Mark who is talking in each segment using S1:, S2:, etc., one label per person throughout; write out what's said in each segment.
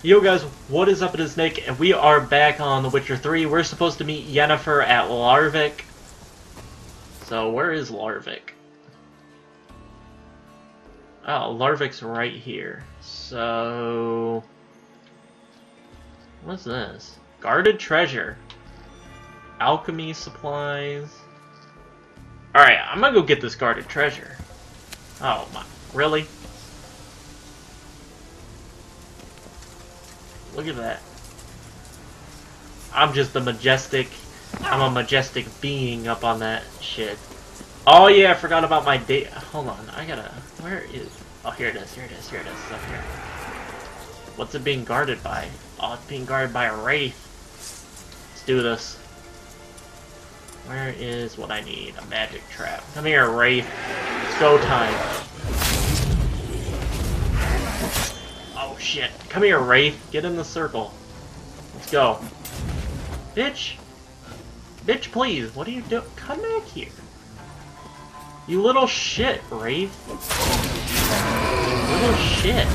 S1: Yo guys, what is up? It is Nick, and we are back on The Witcher 3. We're supposed to meet Yennefer at Larvik. So, where is Larvik? Oh, Larvik's right here. So... What's this? Guarded treasure. Alchemy supplies. Alright, I'm gonna go get this guarded treasure. Oh my, really? Look at that. I'm just a majestic, I'm a majestic being up on that shit. Oh yeah, I forgot about my date. Hold on, I gotta, where is, oh here it is, here it is, here it is, it's up here. What's it being guarded by? Oh, it's being guarded by a wraith. Let's do this. Where is what I need? A magic trap. Come here, wraith. It's go time. Shit. Come here, Wraith. Get in the circle. Let's go. Bitch! Bitch, please. What are you doing? Come back here. You little shit, Wraith. Little shit.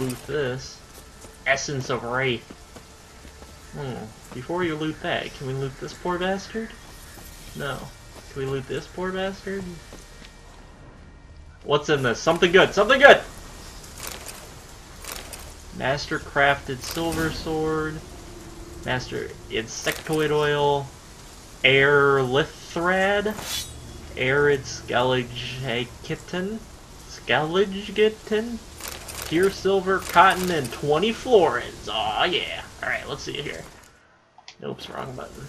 S1: Loot this. Essence of Wraith. Hmm. Before you loot that, can we loot this poor bastard? No. Can we loot this poor bastard? What's in this? Something good! Something good! Master crafted silver sword. Master insectoid oil. Air lithrad. Arid skelligekitin. Skelligekitin. Pure silver, cotton, and 20 florins. Aw, yeah. Alright, let's see it here. Oops, wrong button.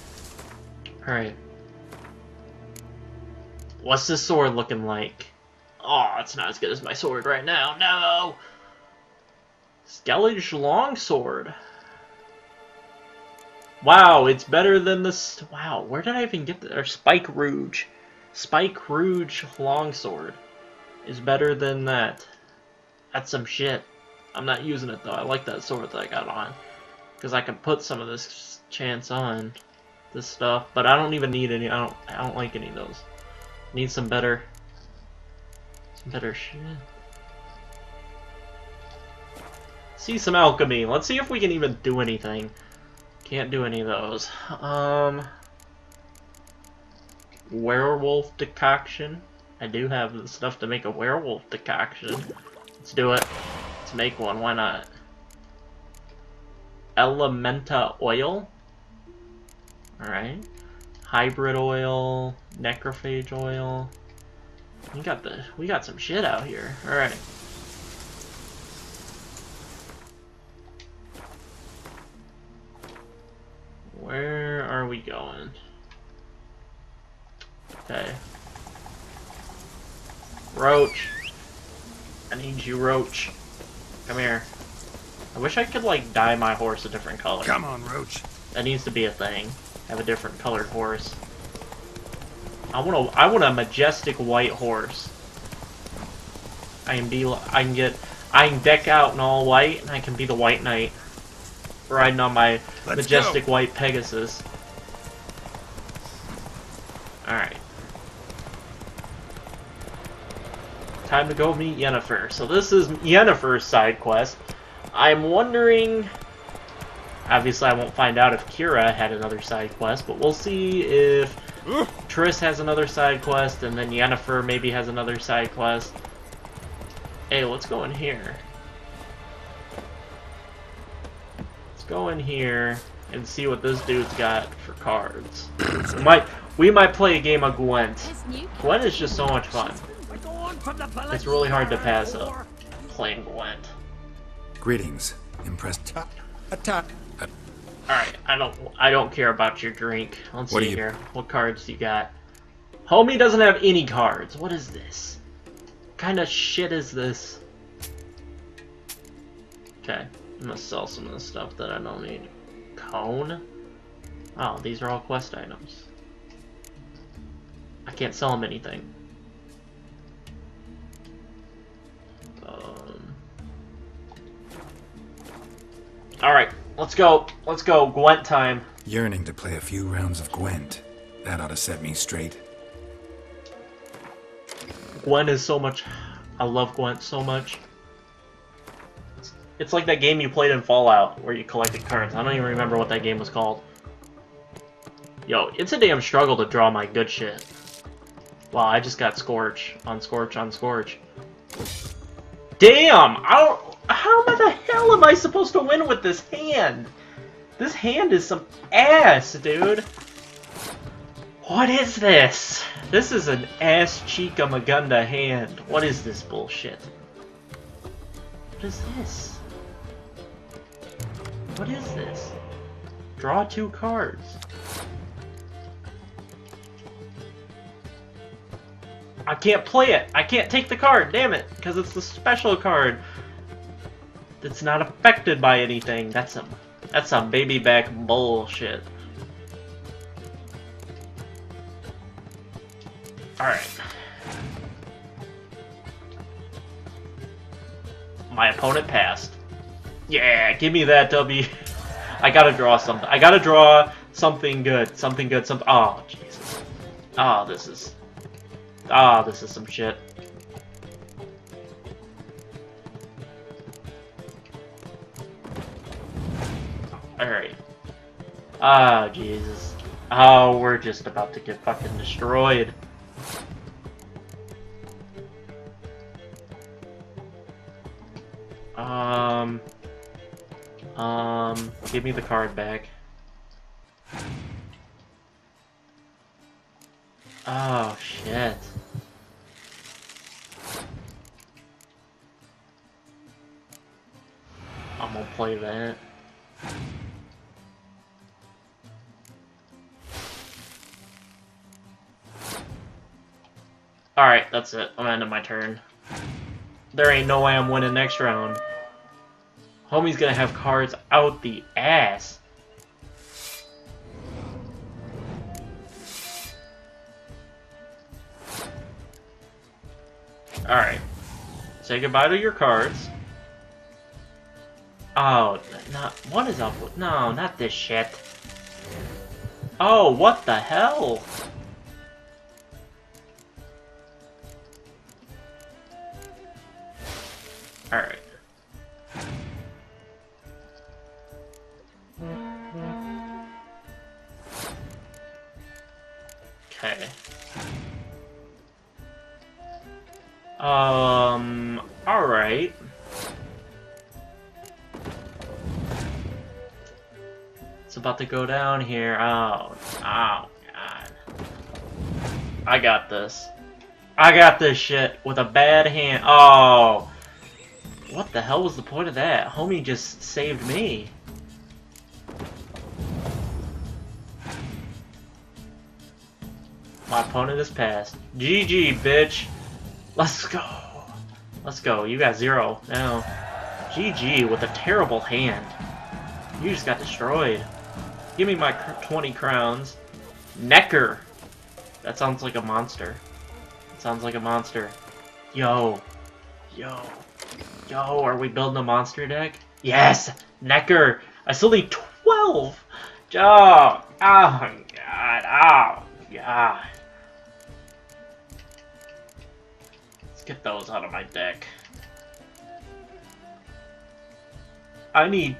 S1: Alright. What's this sword looking like? Oh, it's not as good as my sword right now. No! Skellige Longsword. Wow, it's better than this. Wow, where did I even get the or Spike Rouge? Spike Rouge Longsword is better than that. That's some shit. I'm not using it though. I like that sword that I got on because I can put some of this chance on this stuff, but I don't even need any. I don't. I don't like any of those. Need some better better shit. See some alchemy. Let's see if we can even do anything. Can't do any of those. Um, werewolf decoction. I do have the stuff to make a werewolf decoction. Let's do it. Let's make one. Why not? Elementa oil. Alright. Hybrid oil. Necrophage oil. We got the we got some shit out here. All right. Where are we going? Okay. Roach. I need you, Roach. Come here. I wish I could, like, dye my horse a different color.
S2: Come on, Roach.
S1: That needs to be a thing. Have a different colored horse. I want a I want a majestic white horse. I can be I can get I can deck out in all white and I can be the white knight riding on my Let's majestic go. white Pegasus. Alright. Time to go meet Yennefer. So this is Yennefer's side quest. I'm wondering obviously I won't find out if Keira had another side quest, but we'll see if Triss has another side quest, and then Yennefer maybe has another side quest. Hey, let's go in here. Let's go in here and see what this dude's got for cards. we might we might play a game of Gwent. Gwent is just so much fun. It's really hard to pass up playing Gwent.
S2: Greetings. Impressed. Attack.
S1: Alright, I don't I don't care about your drink. Let's what see you... here. What cards do you got? Homie doesn't have any cards. What is this? What kind of shit is this? Okay, I'm gonna sell some of the stuff that I don't need. Cone? Oh, these are all quest items. I can't sell them anything. Um... Alright, Let's go. Let's go. Gwent time.
S2: Yearning to play a few rounds of Gwent. That ought to set me straight.
S1: Gwent is so much... I love Gwent so much. It's like that game you played in Fallout where you collected cards. I don't even remember what that game was called. Yo, it's a damn struggle to draw my good shit. Wow, I just got Scorch on Scorch on Scorch. Damn! I don't. How the hell am I supposed to win with this hand? This hand is some ass, dude. What is this? This is an ass Chica Magunda hand. What is this bullshit? What is this? What is this? Draw two cards. I can't play it. I can't take the card, damn it, because it's the special card. That's not affected by anything. That's some that's some baby back bullshit. Alright. My opponent passed. Yeah, give me that W. I gotta draw something. I gotta draw something good. Something good. Something. Oh, Jesus. Oh, this is. Ah, oh, this is some shit. Alright. Ah, oh, Jesus. Oh, we're just about to get fucking destroyed. Um... Um, give me the card back. That's it. I'm ending my turn. There ain't no way I'm winning next round. Homie's gonna have cards out the ass. Alright. Say goodbye to your cards. Oh, not, what is up with, no, not this shit. Oh, what the hell? Alright. Okay. Um, alright. It's about to go down here. Oh, oh, God. I got this. I got this shit with a bad hand. Oh. What the hell was the point of that? Homie just saved me. My opponent is passed. GG, bitch. Let's go. Let's go. You got zero now. GG with a terrible hand. You just got destroyed. Give me my 20 crowns. Nekker. That sounds like a monster. It sounds like a monster. Yo. Yo. Yo, are we building a monster deck? Yes! Nekker! I still need 12! Oh, oh god, oh god. Let's get those out of my deck. I need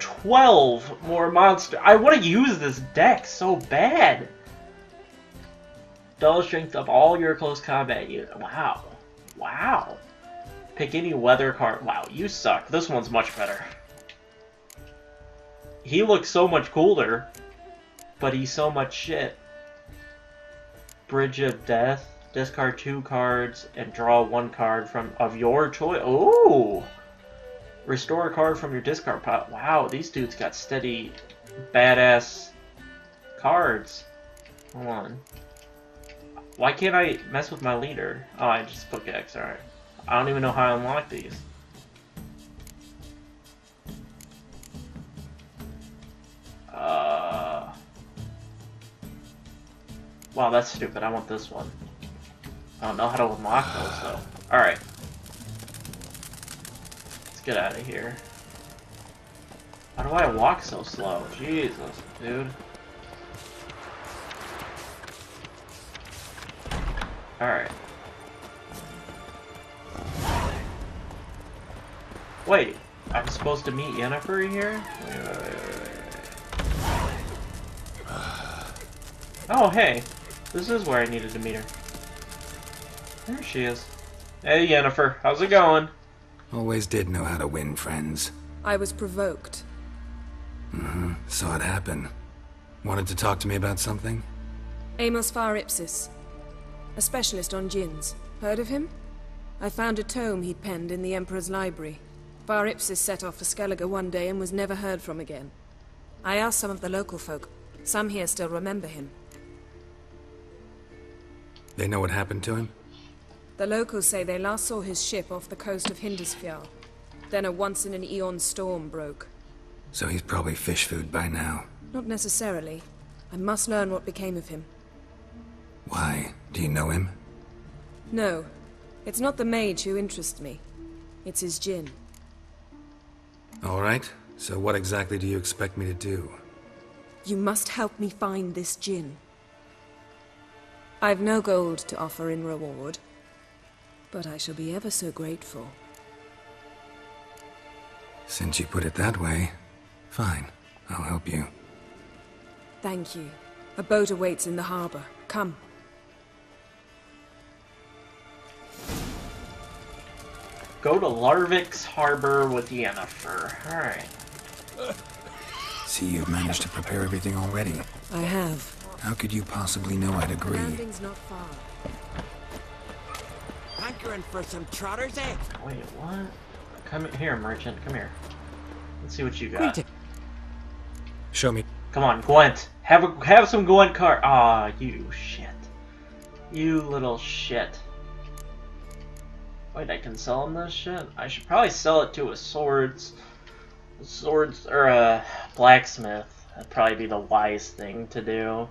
S1: 12 more monster. I want to use this deck so bad. Double strength of all your close combat units. Wow. Wow. Pick any weather card. Wow, you suck. This one's much better. He looks so much cooler, but he's so much shit. Bringer of Death discard two cards and draw one card from of your choice. Oh, restore a card from your discard pile. Wow, these dudes got steady, badass cards. Hold on. Why can't I mess with my leader? Oh, I just click X. All right. I don't even know how to unlock these. Uh. Wow, that's stupid. I want this one. I don't know how to unlock those though. Alright. Let's get out of here. How do I walk so slow? Jesus, dude. Alright. Wait, I'm supposed to meet Yennefer here? Wait, wait, wait, wait, wait. Oh, hey. This is where I needed to meet her. There she is. Hey, Yennefer. How's it going?
S2: Always did know how to win friends.
S3: I was provoked. Mm-hmm.
S2: Saw it happen. Wanted to talk to me about something?
S3: Amos Far Ipsis. A specialist on djinns. Heard of him? I found a tome he'd penned in the Emperor's library. Far Ipsis set off for Skellige one day and was never heard from again. I asked some of the local folk. Some here still remember him.
S2: They know what happened to him?
S3: The locals say they last saw his ship off the coast of Hindarsfjall. Then a once-in-an-eon storm broke.
S2: So he's probably fish food by now.
S3: Not necessarily. I must learn what became of him.
S2: Why? Do you know him?
S3: No, it's not the mage who interests me. It's his djinn.
S2: Alright, so what exactly do you expect me to do?
S3: You must help me find this djinn. I've no gold to offer in reward, but I shall be ever so grateful.
S2: Since you put it that way, fine. I'll help you.
S3: Thank you. A boat awaits in the harbor. Come.
S1: Go to Larvik's Harbor with Yennefer. Alright.
S2: See, you've managed to prepare everything already.
S3: I have.
S2: How could you possibly know I'd agree?
S3: Landing's not far.
S4: Hankering for some trotters, eh?
S1: Wait, what? Come here, merchant. Come here. Let's see what you got.
S4: Greeting.
S2: Show me.
S1: Come on, Gwent. Have a, have some Gwent car. Ah, you shit. You little shit. Wait, I can sell him this shit? I should probably sell it to a swords, swords or a blacksmith. That'd probably be the wise thing to do.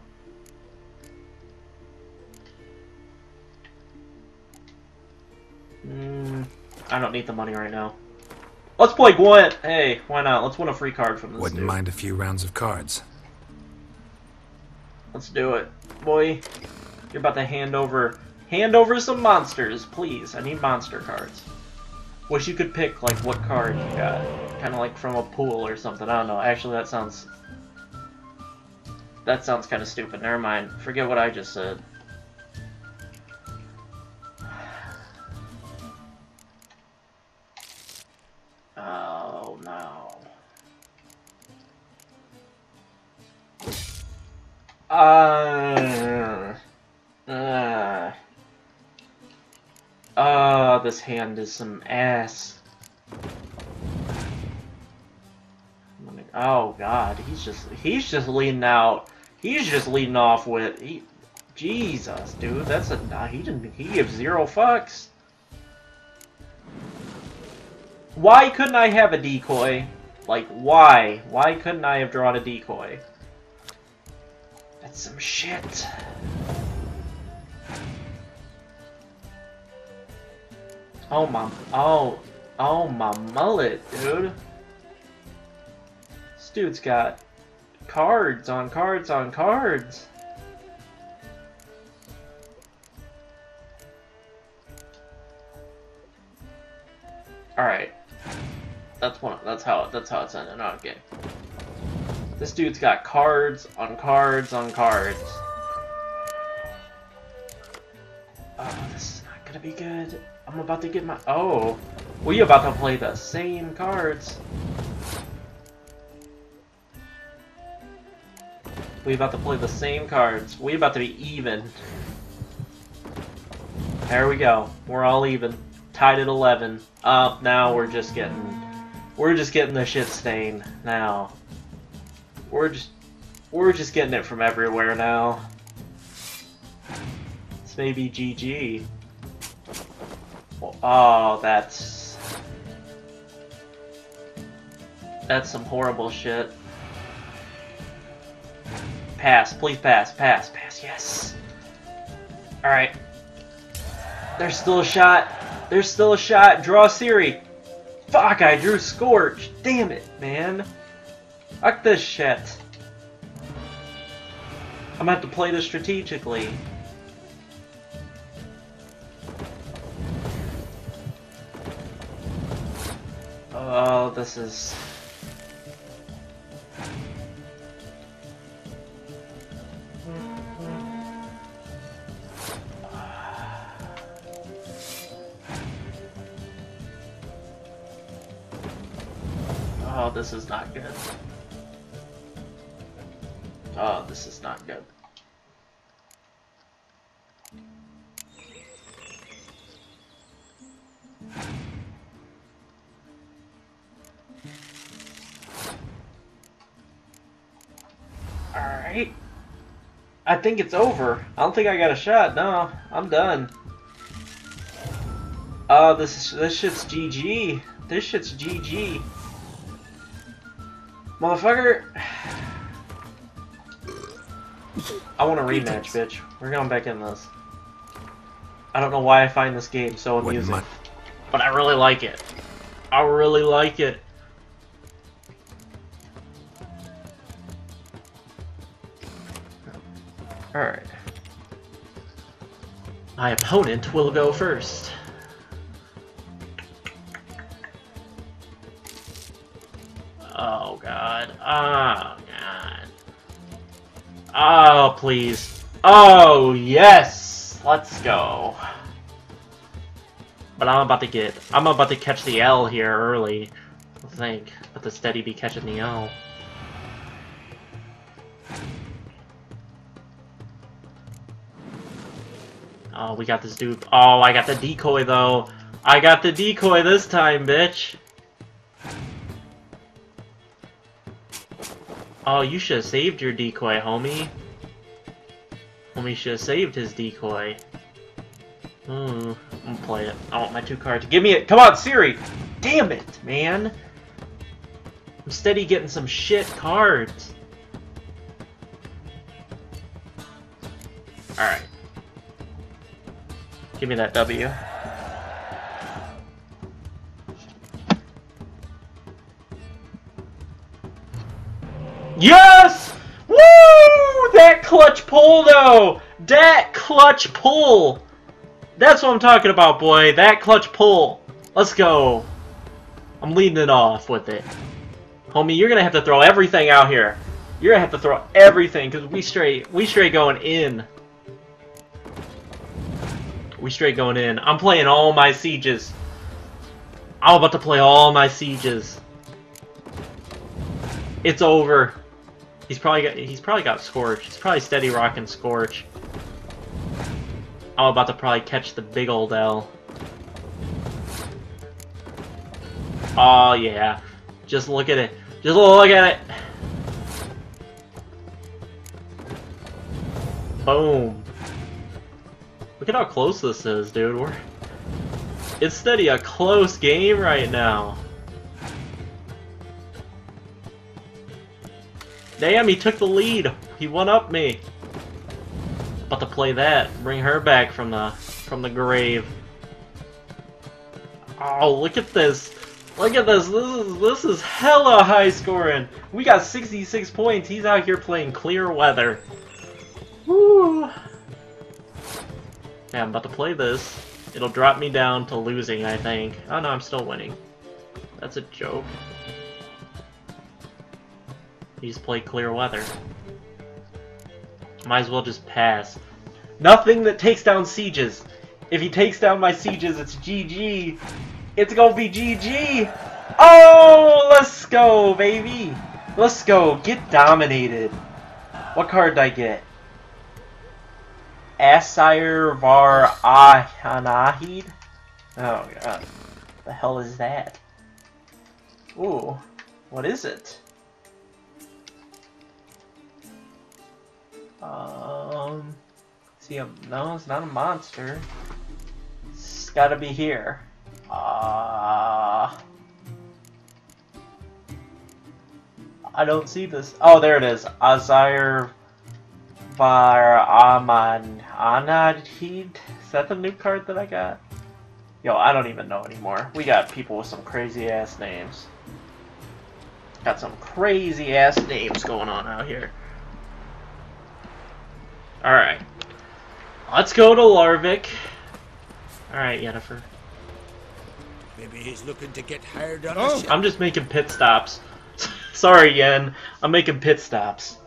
S1: Mm, I don't need the money right now. Let's play Gwent. Hey, why not? Let's win a free card from this
S2: Wouldn't
S1: dude.
S2: mind a few rounds of cards.
S1: Let's do it. Boy, you're about to hand over hand over some monsters, please. I need monster cards. Wish you could pick like what card you got. Kinda like from a pool or something. I don't know. Actually that sounds that sounds kinda stupid. Never mind. Forget what I just said. Hand is some ass. Oh god, he's just he's just leading out. He's just leading off with he, Jesus, dude. That's a nah, he didn't he gives zero fucks. Why couldn't I have a decoy? Like why? Why couldn't I have drawn a decoy? That's some shit. Oh my, oh, oh my mullet, dude. This dude's got cards on cards on cards. Alright. That's one that's how that's how it's ending. Okay. This dude's got cards on cards on cards. Oh, this is not gonna be good. I'm about to get my. Oh, we about to play the same cards. We about to play the same cards. We about to be even. There we go. We're all even. Tied at 11. Up now. We're just getting. We're just getting the shit stain now. We're just. We're just getting it from everywhere now. It's maybe GG. Oh, that's... That's some horrible shit. Pass, please pass, pass, pass, yes! Alright. There's still a shot. There's still a shot. Draw Ciri. Fuck, I drew Scorch. Damn it, man. Fuck this shit. I'm gonna have to play this strategically. Oh, this is. Oh, this is not good. Oh, this is not good. I think it's over. I don't think I got a shot. No, I'm done. Oh, this is, this shit's GG. This shit's GG. Motherfucker. I want a rematch, bitch. We're going back in this. I don't know why I find this game so amusing, but I really like it. I really like it. Alright. My opponent will go first. Oh god. Oh god. Oh please. Oh yes! Let's go. But I'm about to get I'm about to catch the L here early. I think. But the steady be catching the L. Oh, we got this dude. Oh, I got the decoy though. I got the decoy this time, bitch. Oh, you should have saved your decoy, homie. Homie should have saved his decoy. Hmm, I'm gonna play it. I want my two cards. Give me it! Come on, Ciri! Damn it, man! I'm steady getting some shit cards. Give me that W. Yes! Woo! That clutch pull, though! That clutch pull! That's what I'm talking about, boy. That clutch pull. Let's go. I'm leading it off with it. Homie, you're gonna have to throw everything out here. You're gonna have to throw everything, because we straight, we straight going in. We straight going in. I'm playing all my sieges. I'm about to play all my sieges. It's over. He's probably got he's probably got Scorch. He's probably steady rocking Scorch. I'm about to probably catch the big old L. Oh yeah. Just look at it. Just look at it. Boom. Look at how close this is, dude. We're it's steady a close game right now. Damn, he took the lead. He won up me. About to play that. Bring her back from the from the grave. Oh, look at this. Look at this. This is this is hella high scoring. We got 66 points. He's out here playing clear weather. Woo. Yeah, I'm about to play this. It'll drop me down to losing, I think. Oh no, I'm still winning. That's a joke. You just play clear weather. Might as well just pass. Nothing that takes down sieges. If he takes down my sieges, it's GG. It's gonna be GG. Oh, let's go, baby. Let's go. Get dominated. What card did I get? Assire Var Ahanahid? Oh god. The hell is that? Ooh. What is it? Um, see, a, no, it's not a monster. It's gotta be here. Uh, I don't see this. Oh, there it is. Assire Var Aman Anadhid. Is that the new card that I got? Yo, I don't even know anymore. We got people with some crazy ass names. Got some crazy ass names going on out here. Alright. Let's go to Larvik. Alright, Yennefer.
S4: Maybe he's looking to get hired on
S5: Oh.
S1: I'm just making pit stops. Sorry, Yen. I'm making pit stops.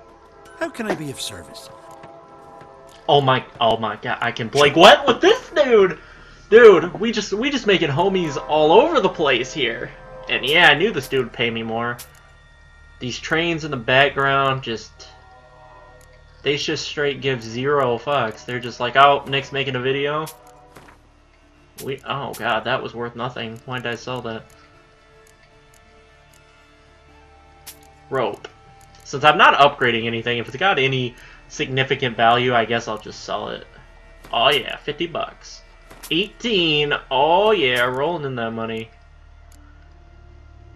S5: How can I be of service?
S1: Oh my, oh my god, I can Blake what with this dude? Dude, we just we just making homies all over the place here. And yeah, I knew this dude would pay me more. These trains in the background just they just straight give zero fucks. They're just like, oh, Nick's making a video. We oh god, that was worth nothing. Why did I sell that? Rope. Since I'm not upgrading anything, if it's got any significant value, I guess I'll just sell it. Oh yeah, 50 bucks. 18. Oh yeah, rolling in that money.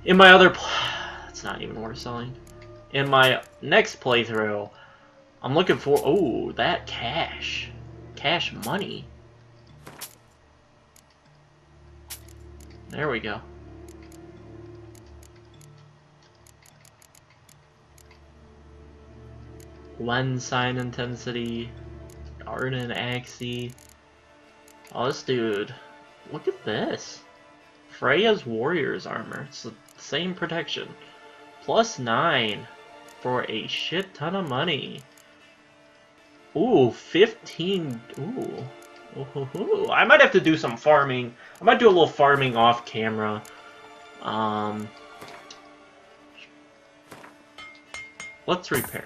S1: In my other that's not even worth selling. In my next playthrough, I'm looking for oh, that cash. Cash money. There we go. One sign intensity, Yrden Axii. Oh, this dude. Look at this. Freya's Warrior's Armor. It's the same protection. Plus 9 for a shit ton of money. Ooh, 15. Ooh. Ooh, I might have to do some farming. I might do a little farming off camera. Um, let's repair.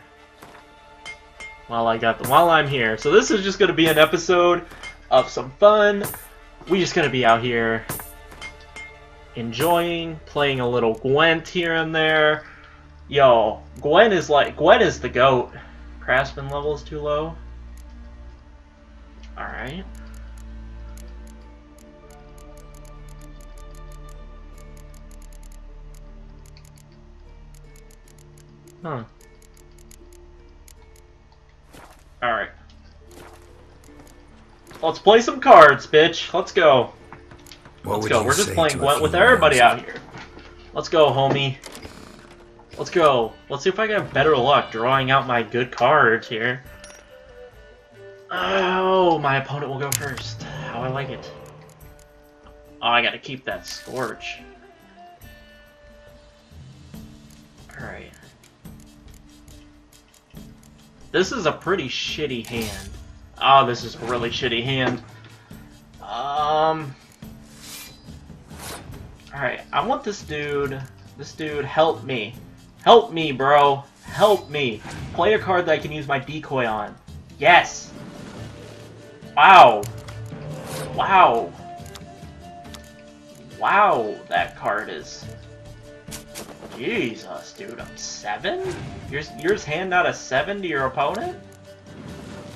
S1: While I got the, while I'm here. So this is just gonna be an episode of some fun. We just gonna be out here enjoying, playing a little Gwent here and there. Yo, Gwen is like Gwen is the goat. Craftsman level is too low. Alright. Huh. Alright. Let's play some cards, bitch. Let's go.
S2: What
S1: Let's go. We're just playing Gwent with everybody out here. Let's go, homie. Let's go. Let's see if I get have better luck drawing out my good cards here. Oh, my opponent will go first. How I like it. Oh, I gotta keep that Scorch. This is a pretty shitty hand. Oh, this is a really shitty hand. Um... Alright, I want this dude... This dude, help me. Help me, bro. Help me. Play a card that I can use my decoy on. Yes! Wow. Wow. Wow, that card is... Jesus, dude, I'm seven? Yours, yours hand out a seven to your opponent?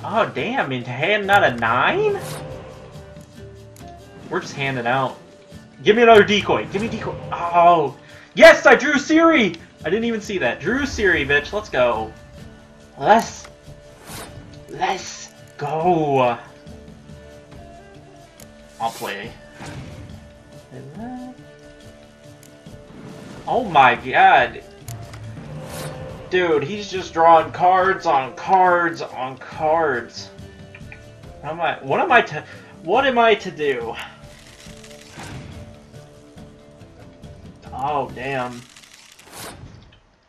S1: Oh, damn, and hand out a nine? We're just handing out. Give me another decoy. Give me decoy. Oh, yes, I drew Ciri. I didn't even see that. Drew Ciri, bitch. Let's go. Let's, let's go. I'll play. Oh my god. Dude, he's just drawing cards on cards on cards. What am I what am I to what am I to do? Oh damn.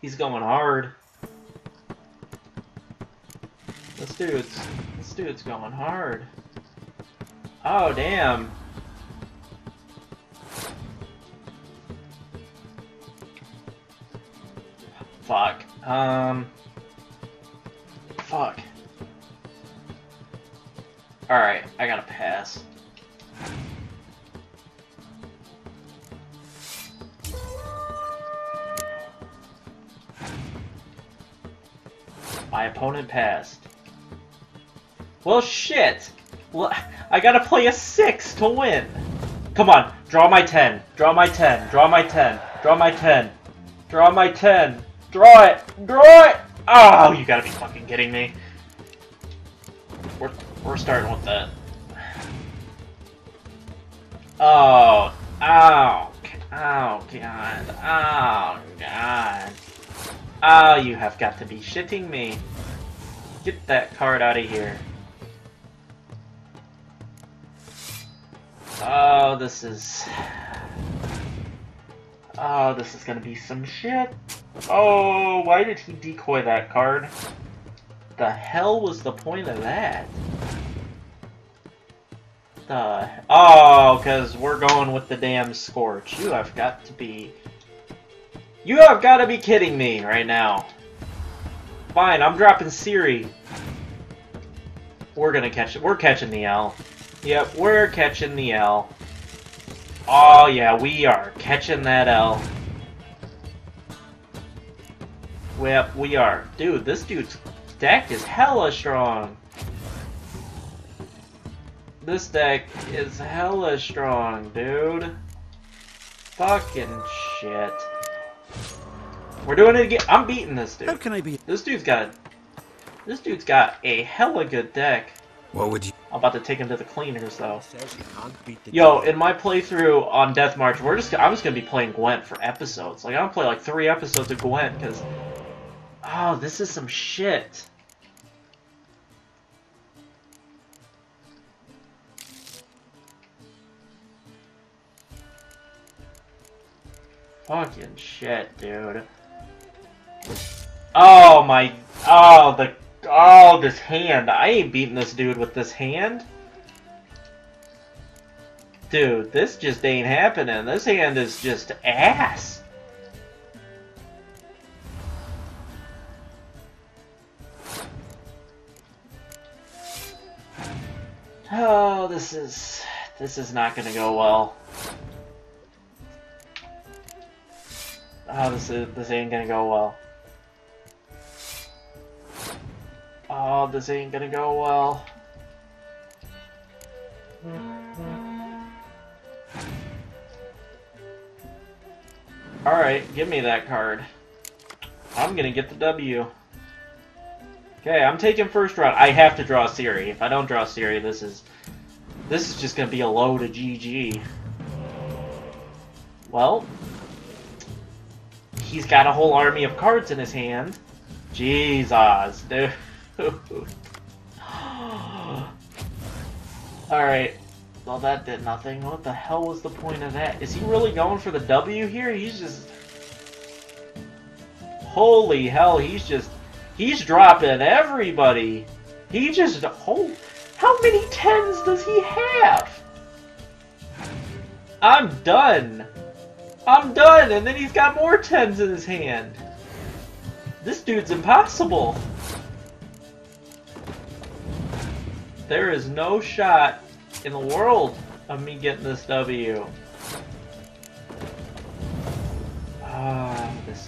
S1: He's going hard. This dude's this dude's going hard. Oh damn. Fuck. Um. Fuck. Alright, I gotta pass. My opponent passed. Well, shit! I gotta play a 6 to win! Come on, draw my 10, draw my 10, draw my 10, draw my 10, draw my 10, draw it, draw it! Oh, you gotta be fucking kidding me. We're, we're starting with that. Oh, oh, oh, God, oh, God. Oh, you have got to be shitting me. Get that card out of here. Oh, this is... Oh, this is gonna be some shit. Oh, why did he decoy that card? The hell was the point of that? The oh, because we're going with the damn Scorch. You have got to be... You have got to be kidding me right now. Fine, I'm dropping Ciri. We're gonna catch it. We're catching the L. Yep, we're catching the L. Oh yeah, we are catching that L. Yep, we are. Dude, this dude's deck is hella strong. This deck is hella strong, dude. Fucking shit. We're doing it again. I'm beating this dude.
S5: How can I beat?
S1: This dude's got this dude's got a hella good deck.
S2: What would you...
S1: I'm about to take him to the cleaners though.
S4: Says beat the
S1: Yo, in my playthrough on Death March, we're just I'm just gonna be playing Gwent for episodes. Like I'm gonna play like three episodes of Gwent because oh, this is some shit. Fucking shit, dude. Oh my, oh the, oh this hand. I ain't beating this dude with this hand. Dude, this just ain't happening. This hand is just ass. Oh, this is this is not gonna go well. Oh, this is this ain't gonna go well. Oh, this ain't gonna go well. Alright, give me that card. I'm gonna get the W. Okay, I'm taking first round. I have to draw Ciri. If I don't draw Ciri, this is... This is just gonna be a low to GG. Well... He's got a whole army of cards in his hand. Jesus, dude. Alright. Well, that did nothing. What the hell was the point of that? Is he really going for the W here? He's just... Holy hell, he's just... He's dropping everybody. He just... Oh, how many tens does he have? I'm done. I'm done, and then he's got more tens in his hand. This dude's impossible. There is no shot in the world of me getting this W. Ah, this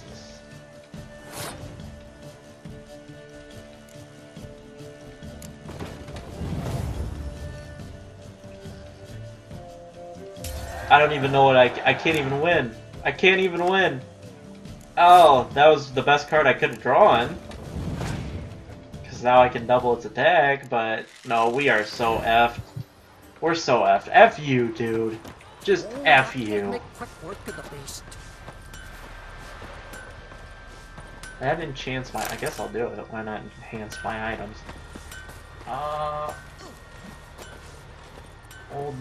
S1: I don't even know what I... I can't even win. I can't even win. Oh, that was the best card I could have drawn. Because now I can double its attack, but no, we are so effed. We're so effed. F you, dude. Just F you.
S4: Make quick work of the beast.
S1: I have enchants my... I guess I'll do it. Why not enhance my items? Uh... Old...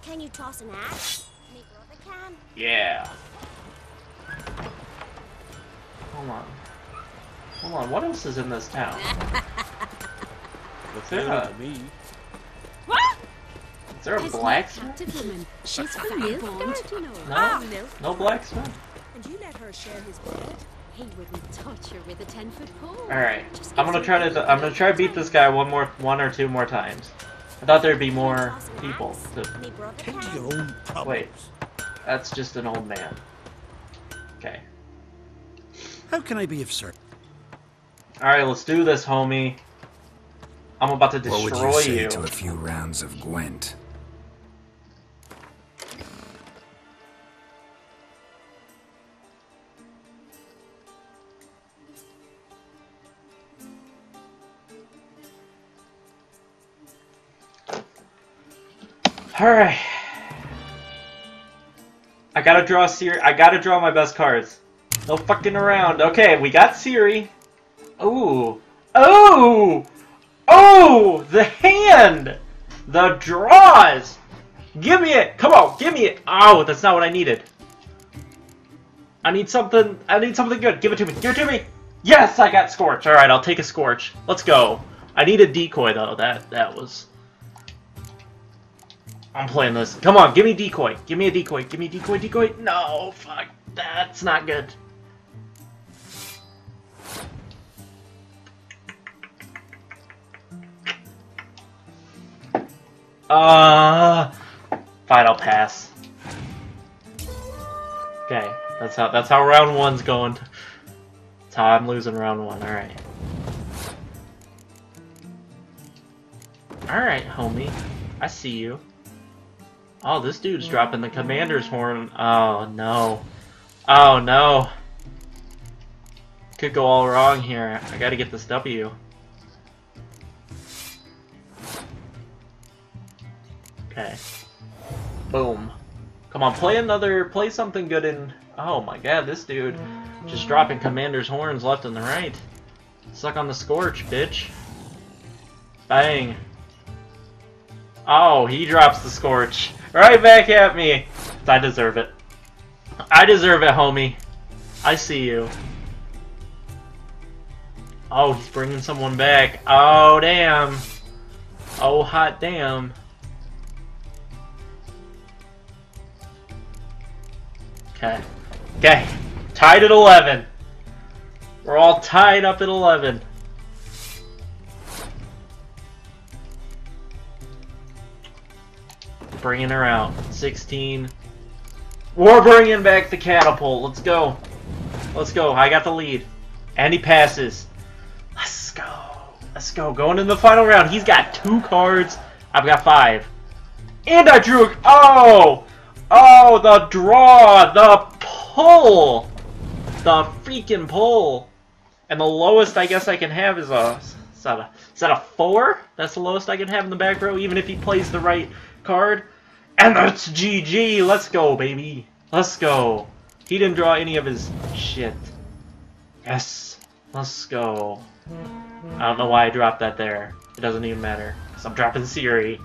S6: But can you toss an axe? Me brother can.
S1: Yeah. Hold on. Hold on, what else is in this town?
S4: Look
S1: there
S4: good
S1: a-
S4: me.
S1: Is there a blacksmith?
S7: Captive woman. She's vagabond.
S1: Ah, no? No blacksmith?
S3: And you let her share his bread?
S7: He wouldn't touch her with a ten foot pole.
S1: Alright. I'm gonna try to I'm gonna try to beat this guy one more one or two more times. I thought there'd be more people. To,
S6: Me brother
S5: Tend to
S6: can.
S5: your own problems.
S1: Wait. that's just an old man. Okay.
S5: How can I be of service?
S1: Alright, let's do this, homie. I'm about to destroy
S2: What would you say
S1: you.
S2: to a few rounds of Gwent?
S1: Alright. I gotta draw Ciri. I gotta draw my best cards. No fucking around. Okay, we got Ciri. Ooh. Oh! Oh! The hand! The draws! Give me it! Come on, give me it! Oh, that's not what I needed. I need something. I need something good. Give it to me. Give it to me. Yes, I got Scorch. All right, I'll take a Scorch. Let's go. I need a decoy though. That that was. I'm playing this. Come on, give me decoy. Give me a decoy. Give me decoy. Decoy. No, fuck. That's not good. Uh, fine. I'll pass. Okay, that's how that's how round one's going. That's how I'm losing round one. All right. All right, homie. I see you. Oh, this dude's dropping the commander's horn. Oh no. Oh no. Could go all wrong here. I gotta get this W. Okay. Boom. Come on, play another, play something good in... Oh my god, this dude just dropping commander's horns left and the right. Suck on the scorch, bitch. Bang. Oh, he drops the scorch. Right back at me. I deserve it. I deserve it, homie. I see you. Oh, he's bringing someone back. Oh, damn. Oh, hot damn. Okay. Okay. Tied at 11. We're all tied up at 11. Bringing her out. 16. We're bringing back the catapult. Let's go. Let's go. I got the lead. And he passes. Let's go. Let's go. Going in the final round. He's got two cards. I've got five. And I drew. Oh! Oh, the draw! The pull! The freaking pull! And the lowest I guess I can have is a... Is that a, is that a 4? That's the lowest I can have in the back row, even if he plays the right card. And that's GG! Let's go, baby! Let's go! He didn't draw any of his shit. Yes! Let's go. I don't know why I dropped that there. It doesn't even matter. Because I'm dropping Ciri.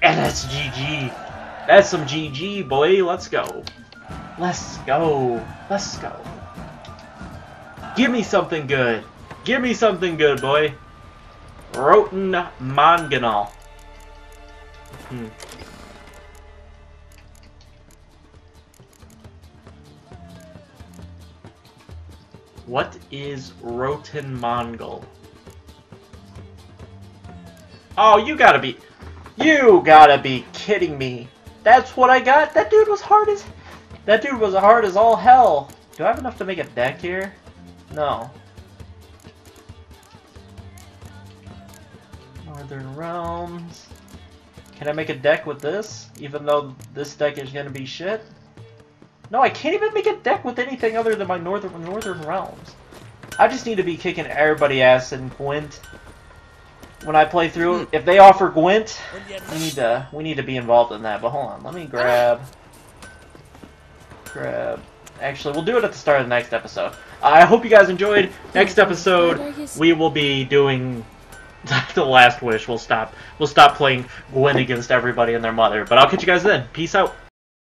S1: And that's GG! That's some GG, boy. Let's go. Let's go. Let's go. Give me something good. Give me something good, boy. Rotten Mangonel. Hmm. What is Rotten Mangonel? Oh, you gotta be... You gotta be kidding me. That's what I got? That dude was hard as... That dude was hard as all hell. Do I have enough to make a deck here? No. Northern Realms. Can I make a deck with this? Even though this deck is gonna be shit? No, I can't even make a deck with anything other than my Northern Northern Realms. I just need to be kicking everybody ass in Gwent. When I play through, hmm. if they offer Gwent, we need to we need to be involved in that. But hold on, let me grab grab. Actually, we'll do it at the start of the next episode. I hope you guys enjoyed. Next episode, we will be doing the Last Wish. We'll stop. We'll stop playing Gwent against everybody and their mother. But I'll catch you guys then. Peace out.